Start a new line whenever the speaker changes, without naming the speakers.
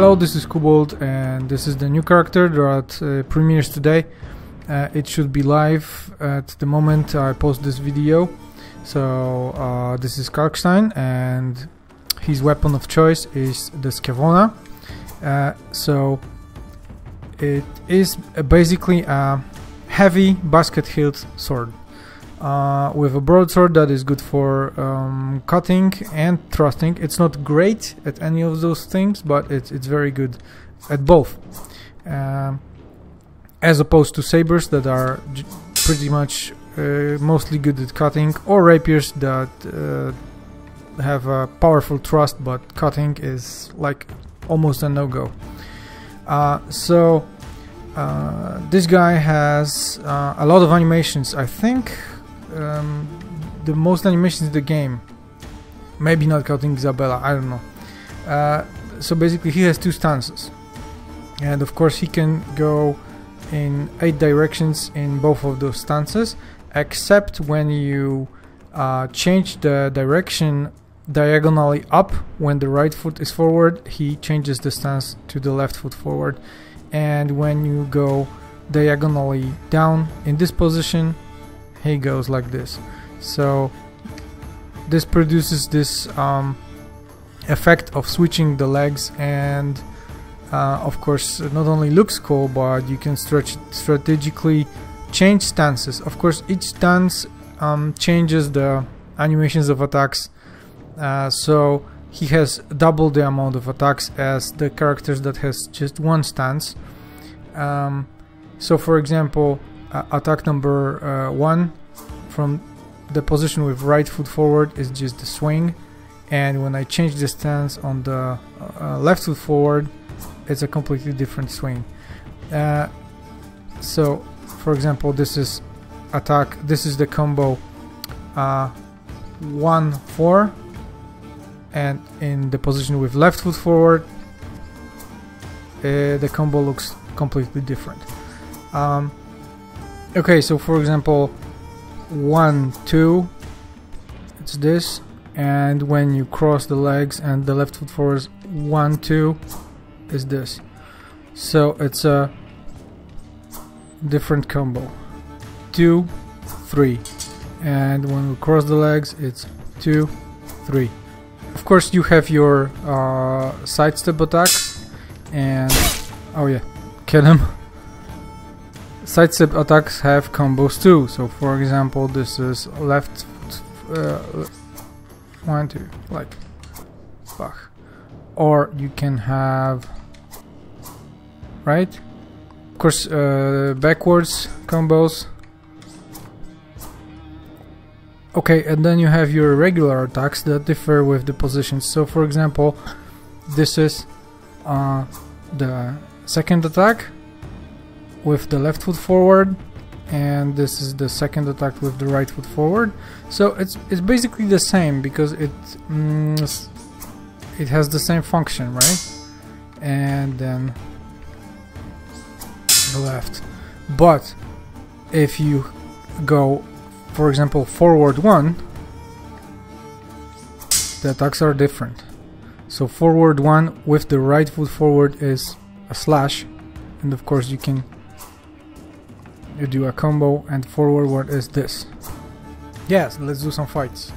Hello, this is Kubold, and this is the new character that uh, premieres today. Uh, it should be live at the moment I post this video. So uh, this is Kalkstein and his weapon of choice is the Schiavona. Uh, so it is basically a heavy basket-hilt sword uh, with a broadsword that is good for um, cutting and thrusting. It's not great at any of those things, but it's it's very good at both. Um, as opposed to sabers that are pretty much uh, mostly good at cutting, or rapiers that uh, have a powerful thrust, but cutting is like almost a no-go. Uh, so. Uh, this guy has uh, a lot of animations. I think um, the most animations in the game. Maybe not counting Isabella, I don't know. Uh, so basically, he has two stances, and of course, he can go in eight directions in both of those stances, except when you uh, change the direction diagonally up when the right foot is forward, he changes the stance to the left foot forward, and when you go diagonally down in this position, he goes like this. So this produces this um, effect of switching the legs and uh, of course not only looks cool but you can stretch strategically change stances. Of course each stance um, changes the animations of attacks uh, so he has double the amount of attacks as the characters that has just one stance. Um, so for example uh, attack number uh, one from the position with right foot forward is just the swing. And when I change the stance on the uh, left foot forward it's a completely different swing. Uh, so for example this is attack this is the combo uh, 1 4 and in the position with left foot forward uh, the combo looks completely different. Um, okay so for example one two it's this and when you cross the legs and the left foot forward one two is this. So it's a different combo. Two three. And when we cross the legs it's two three. Of course you have your uh, sidestep attacks and oh yeah kill him Sidestep attacks have combos too. So for example, this is left uh, one, two, like fuck. Or you can have right. Of course, uh, backwards combos. Okay, and then you have your regular attacks that differ with the positions. So for example, this is uh, the second attack with the left foot forward and this is the second attack with the right foot forward. So it's it's basically the same because it mm, it has the same function right? And then the left. But if you go for example forward one the attacks are different. So forward one with the right foot forward is a slash and of course you can you do a combo and forward is this. Yes, let's do some fights.